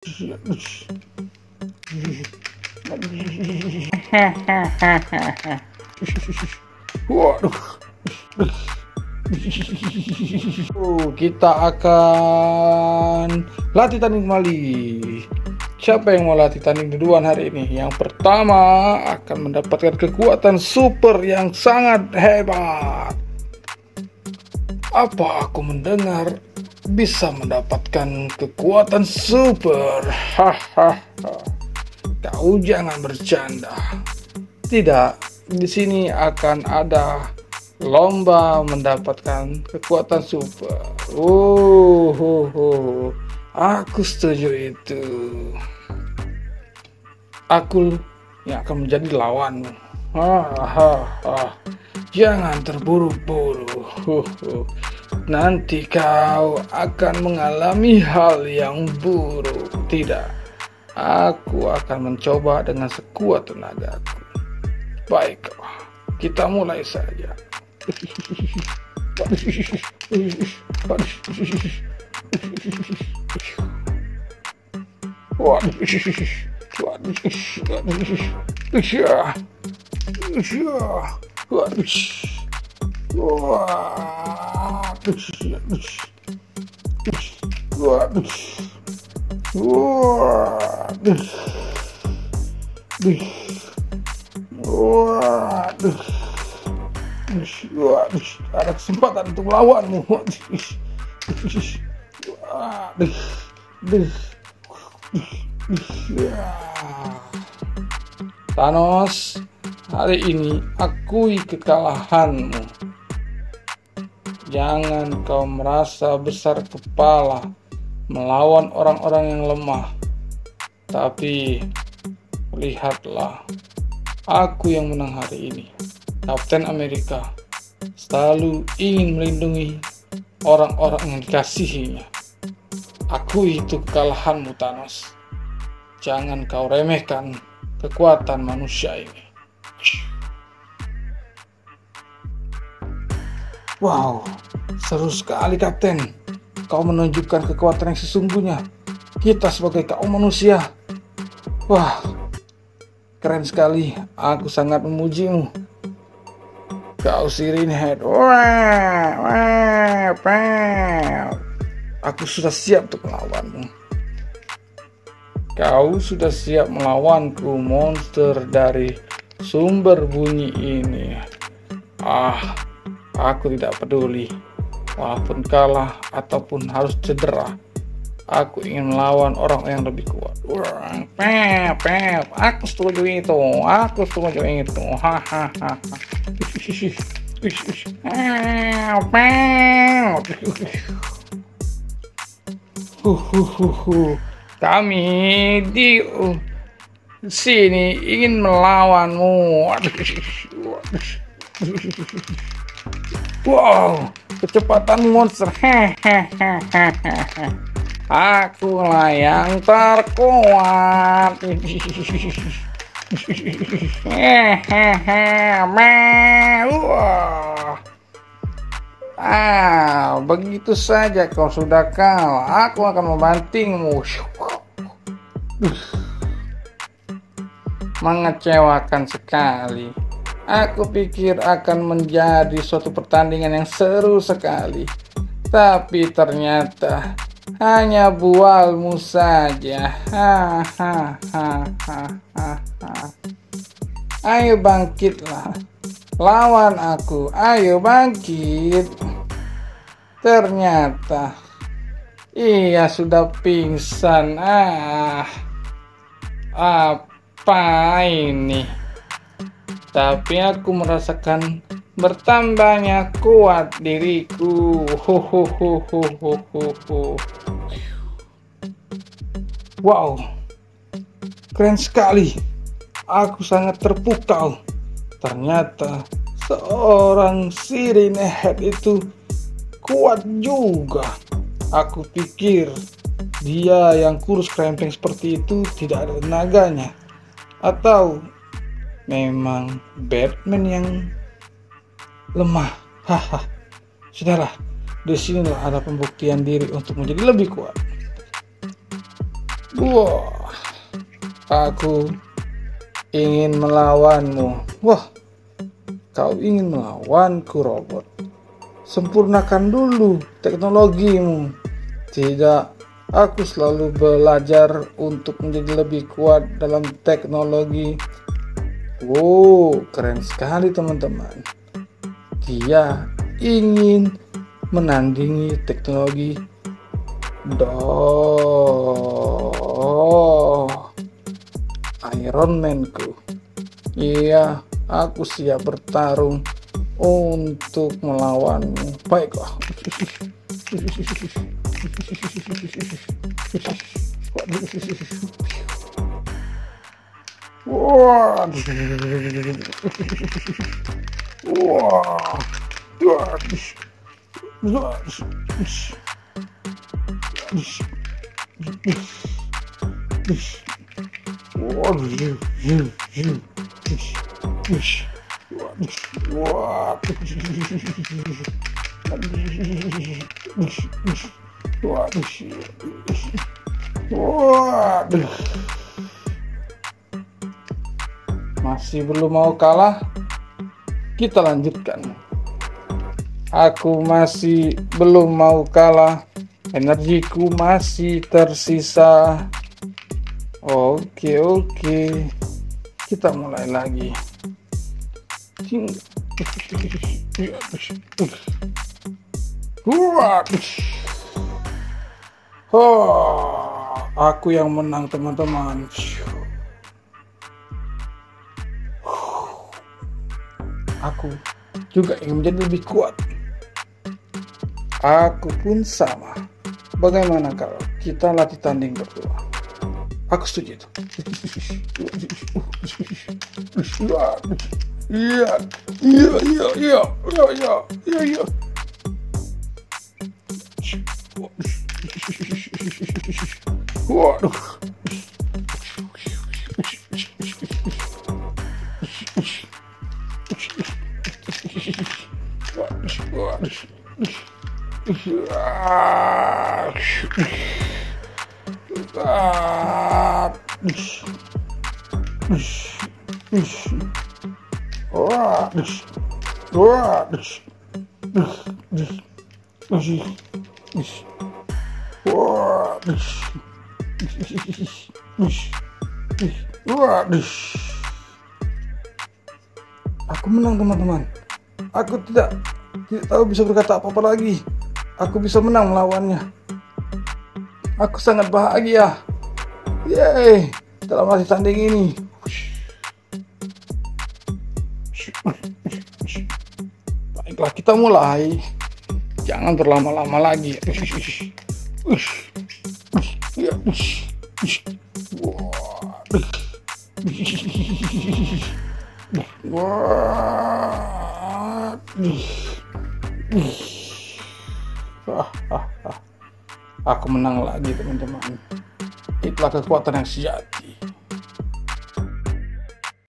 Waduh. Oh, kita akan latih tanding kembali. Siapa yang mau latih tanding duluan hari ini? Yang pertama akan mendapatkan kekuatan super yang sangat hebat. Apa aku mendengar bisa mendapatkan kekuatan super? Hahaha. Kau jangan bercanda. Tidak, di sini akan ada lomba mendapatkan kekuatan super. Oh, oh, oh. aku setuju itu. Aku yang akan menjadi lawanmu. Jangan terburu-buru. Nanti kau akan mengalami hal yang buruk. Tidak, aku akan mencoba dengan sekuat tenagaku. Baiklah, kita mulai saja. Waduh ada kesempatan untuk melawanmu. Thanos, hari ini akui kekalahanmu. Jangan kau merasa besar kepala melawan orang-orang yang lemah. Tapi lihatlah, aku yang menang hari ini. Kapten Amerika selalu ingin melindungi orang-orang yang dikasihinya. Aku itu kekalahanmu Thanos. Jangan kau remehkan kekuatan manusia ini. Wow, seru sekali Kapten. Kau menunjukkan kekuatan yang sesungguhnya. Kita sebagai kaum manusia. Wah, keren sekali. Aku sangat memujimu. Kau sirin head. Wah, wah, wah. Aku sudah siap untuk melawanmu. Kau sudah siap melawanku, monster dari sumber bunyi ini. Ah, aku tidak peduli. Walaupun kalah ataupun harus cedera. Aku ingin melawan orang yang lebih kuat. Pep, pep. Aku setuju itu. Aku setuju itu. Hahaha. Kami di sini ingin melawanmu. Wow, kecepatan monster. Aku lah yang terkuat. Ah, begitu saja kau sudah kalah. Aku akan membantingmu. Mengecewakan sekali. Aku pikir akan menjadi suatu pertandingan yang seru sekali. Tapi ternyata hanya bualmu saja. Ha, ha, ha, ha, ha, ha. Ayo bangkitlah. Lawan aku. Ayo bangkit. Ternyata ia sudah pingsan. Ah. Apa ini? Tapi aku merasakan bertambahnya kuat diriku. Wow, keren sekali. Aku sangat terpukau. Ternyata seorang sirine head itu kuat juga. Aku pikir dia yang kurus krempeng seperti itu tidak ada tenaganya. Atau memang Batman yang lemah. Haha. Sudahlah, di sinilah ada pembuktian diri untuk menjadi lebih kuat. Wah, aku ingin melawanmu. Wah, kau ingin melawanku, robot. Sempurnakan dulu teknologimu. Tidak, aku selalu belajar untuk menjadi lebih kuat dalam teknologi. Wow, keren sekali teman-teman. Dia ingin menandingi teknologi Doh, Iron Man ku. Iya, aku siap bertarung untuk melawanmu. Baiklah. Wah. Wah. Masih belum mau kalah? Kita lanjutkan. Aku masih belum mau kalah energiku masih tersisa oke oke kita mulai lagi Oh, aku yang menang teman-teman. Aku juga ingin menjadi lebih kuat. Aku pun sama. Bagaimana kalau kita latih tanding berdua? Aku setuju itu. Iya, iya, iya, iya, iya, iya, iya, iya. Waduh. Aku menang teman-teman. Aku tidak tidak tahu bisa berkata apa-apa lagi. Aku bisa menang melawannya. Aku sangat bahagia. Yeay, dalam latih tanding ini. Baiklah, kita mulai. Jangan berlama-lama lagi. Wah. Aku menang lagi teman-teman. Itulah kekuatan yang sejati.